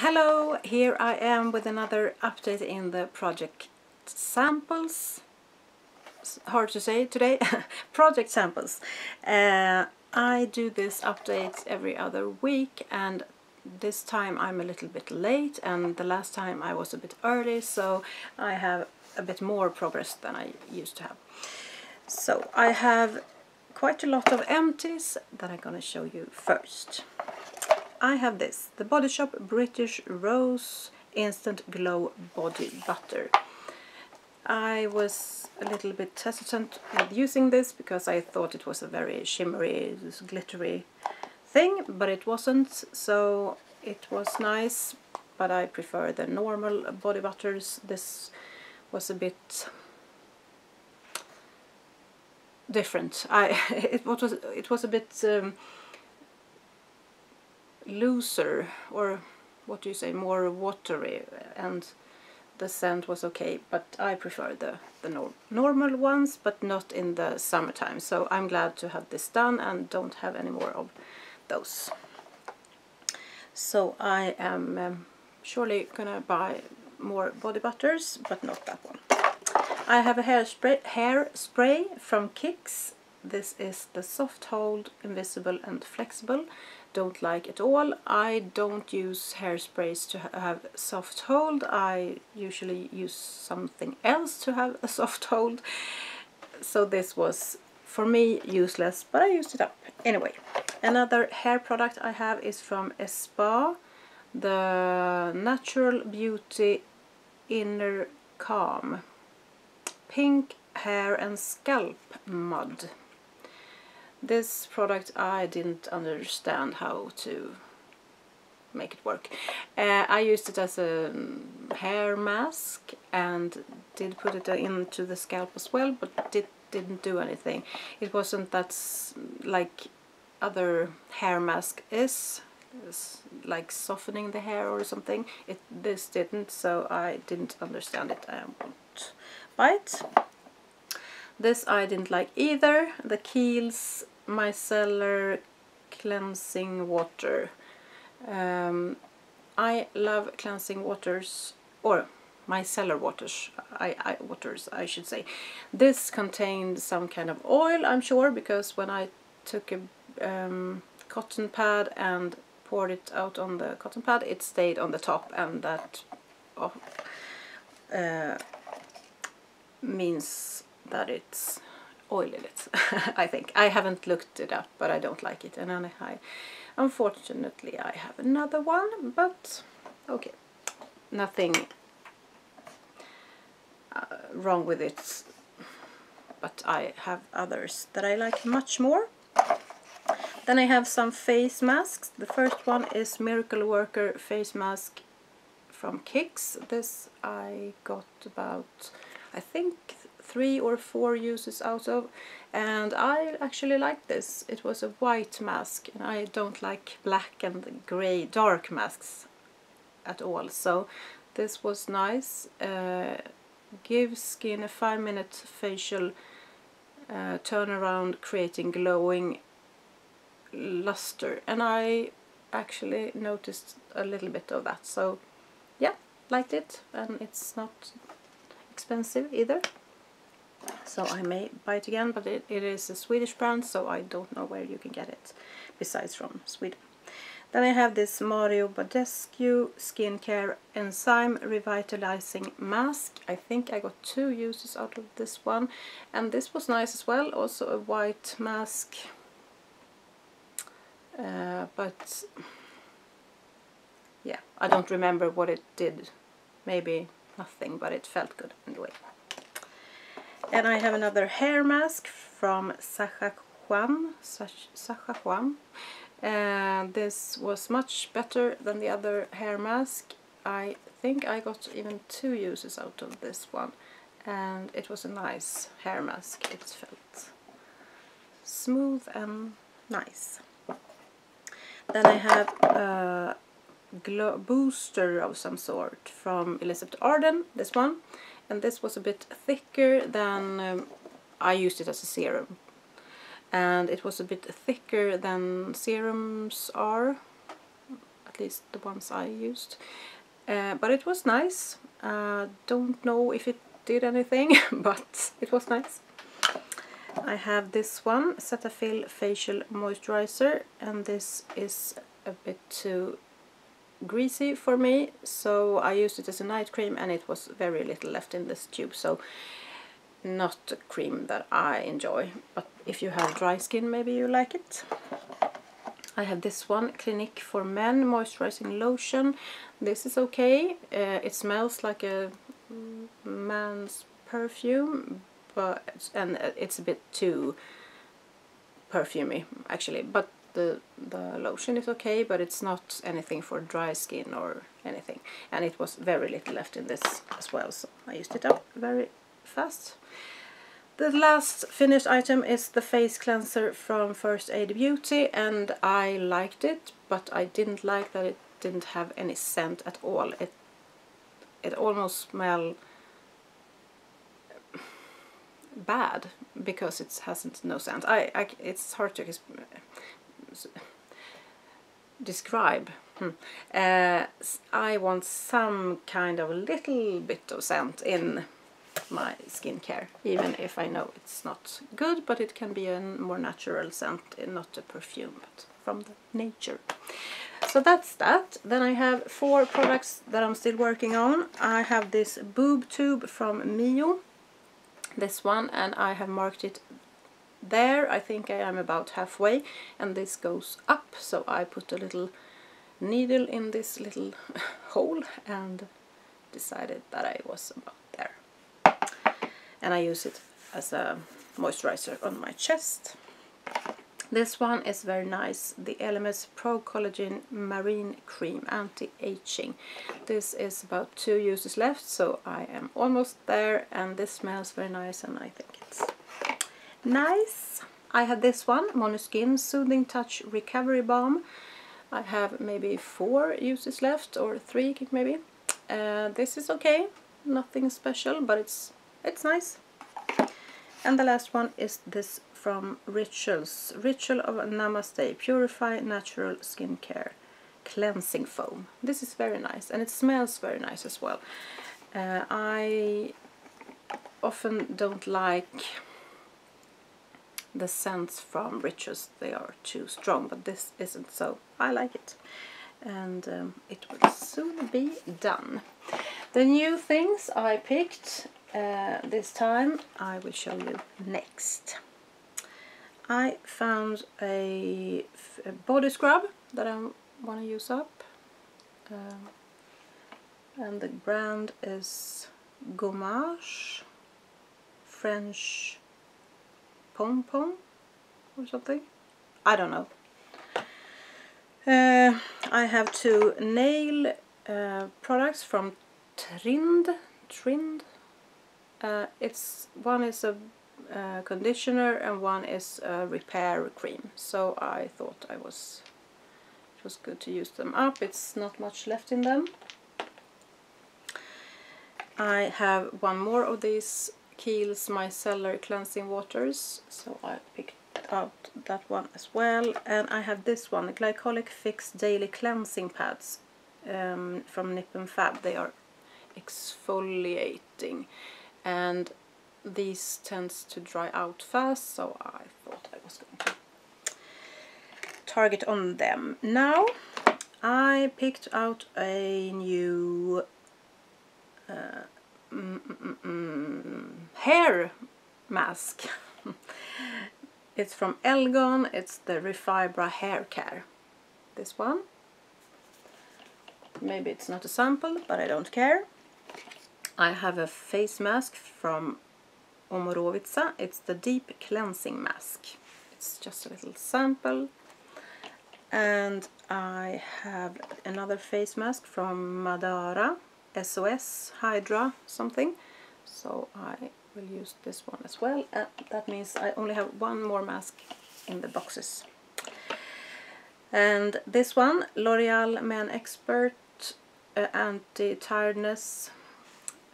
Hello, here I am with another update in the project samples. It's hard to say today. project samples. Uh, I do this update every other week and this time I'm a little bit late and the last time I was a bit early so I have a bit more progress than I used to have. So I have quite a lot of empties that I'm gonna show you first. I have this, the Body Shop British Rose Instant Glow Body Butter. I was a little bit hesitant with using this because I thought it was a very shimmery, glittery thing, but it wasn't, so it was nice, but I prefer the normal body butters. This was a bit different. I it was it was a bit um, looser or what do you say more watery and the scent was okay but I prefer the, the nor normal ones but not in the summertime so I'm glad to have this done and don't have any more of those. So I am um, surely gonna buy more body butters but not that one. I have a hairspray, hair spray from Kicks. This is the Soft Hold Invisible and Flexible don't like at all. I don't use hairsprays to have soft hold. I usually use something else to have a soft hold. So this was for me useless, but I used it up anyway. Another hair product I have is from Espa, the Natural Beauty Inner Calm Pink Hair and Scalp Mud. This product I didn't understand how to make it work. Uh, I used it as a hair mask and did put it into the scalp as well but it didn't do anything. It wasn't that like other hair mask is, like softening the hair or something. It This didn't so I didn't understand it. I won't buy it. This I didn't like either. The Kiehl's Micellar Cleansing Water. Um, I love cleansing waters, or micellar waters, I, I, waters I should say. This contained some kind of oil, I'm sure, because when I took a um, cotton pad and poured it out on the cotton pad, it stayed on the top and that oh, uh, means that it's oily it I think. I haven't looked it up but I don't like it. And I, unfortunately I have another one but okay. Nothing uh, wrong with it but I have others that I like much more. Then I have some face masks. The first one is Miracle Worker face mask from Kicks this I got about I think three or four uses out of and I actually like this. It was a white mask and I don't like black and grey dark masks at all so this was nice. Uh, give skin a 5 minute facial uh, turnaround creating glowing luster and I actually noticed a little bit of that so yeah liked it and it's not expensive either so I may buy it again but it, it is a Swedish brand so I don't know where you can get it besides from Sweden. Then I have this Mario Badescu Skincare Enzyme Revitalizing Mask. I think I got two uses out of this one. And this was nice as well, also a white mask. Uh, but yeah, I don't remember what it did. Maybe nothing, but it felt good anyway. And I have another hair mask from Sacha Juan. Sachajuan. And this was much better than the other hair mask. I think I got even two uses out of this one. And it was a nice hair mask. It felt smooth and nice. Then I have a glow booster of some sort from Elizabeth Arden, this one and this was a bit thicker than um, I used it as a serum and it was a bit thicker than serums are at least the ones I used. Uh, but it was nice. Uh, don't know if it did anything, but it was nice. I have this one, Cetaphil Facial Moisturizer, and this is a bit too greasy for me, so I used it as a night cream and it was very little left in this tube, so not a cream that I enjoy, but if you have dry skin maybe you like it. I have this one, Clinique for Men Moisturizing Lotion. This is okay. Uh, it smells like a man's perfume, but and it's a bit too perfumey actually. But the the lotion is okay, but it's not anything for dry skin or anything. And it was very little left in this as well, so I used it up very fast. The last finished item is the face cleanser from First Aid Beauty and I liked it but I didn't like that it didn't have any scent at all. It it almost smelled bad because it hasn't no scent. I, I it's hard to describe. Hmm. Uh, I want some kind of little bit of scent in my skincare, even if I know it's not good, but it can be a more natural scent, not a perfume, but from the nature. So that's that. Then I have four products that I'm still working on. I have this boob tube from Mio, this one, and I have marked it there. I think I am about halfway, and this goes up, so I put a little needle in this little hole and decided that I was about there. and I use it as a moisturizer on my chest. This one is very nice, the Elemis Pro Collagen Marine Cream Anti-Aging. This is about two uses left, so I am almost there, and this smells very nice, and I think nice. I have this one, Monuskin Soothing Touch Recovery Balm. I have maybe four uses left, or three maybe. Uh, this is okay, nothing special, but it's it's nice. And the last one is this from Rituals. Ritual of Namaste. Purify Natural Skincare Cleansing Foam. This is very nice and it smells very nice as well. Uh, I often don't like the scents from Rituals. They are too strong, but this isn't so. I like it. And um, it will soon be done. The new things I picked uh, this time I will show you next. I found a, a body scrub that I want to use up um, and the brand is Gommage French Pom Pom or something. I don't know. Uh, I have two nail uh, products from Trind, Trind, uh, it's one is a uh, conditioner and one is a repair cream. So I thought I was it was good to use them up. It's not much left in them. I have one more of these Kiehl's Micellar Cleansing Waters, so I picked out that one as well. And I have this one, Glycolic Fix Daily Cleansing Pads um, from Nip and Fab. They are exfoliating and these tends to dry out fast so I thought I was going to target on them. Now I picked out a new uh, mm, mm, mm, hair mask. it's from Elgon, it's the Refibra Hair Care. This one. Maybe it's not a sample, but I don't care. I have a face mask from Omorovicza. It's the Deep Cleansing Mask. It's just a little sample. And I have another face mask from Madara, SOS Hydra something. So I will use this one as well. And that means I only have one more mask in the boxes. And this one, L'Oreal Men Expert uh, Anti-Tiredness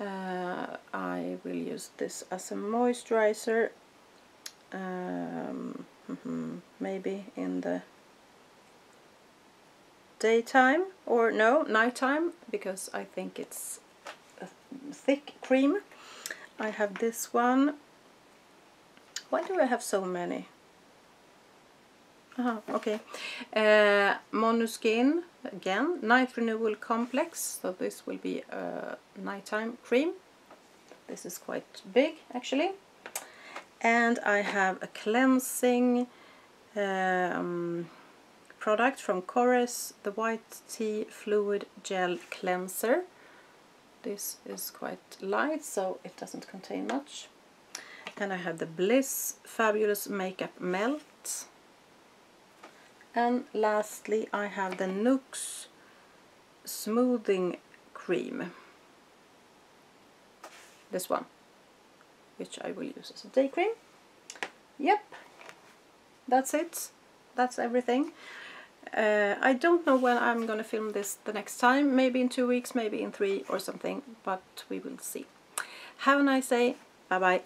uh, I will use this as a moisturizer um, maybe in the daytime or no nighttime because I think it's a thick cream. I have this one. Why do I have so many? Ah, okay. Uh, Monuskin again, night renewal complex. So this will be a nighttime cream. This is quite big actually. And I have a cleansing um, product from Korres, the White Tea Fluid Gel Cleanser. This is quite light, so it doesn't contain much. And I have the Bliss Fabulous Makeup Melt. And lastly, I have the Nuxe Smoothing Cream. This one, which I will use as a day cream. Yep, that's it. That's everything. Uh, I don't know when I'm gonna film this the next time, maybe in two weeks, maybe in three or something, but we will see. Have a nice day, bye bye.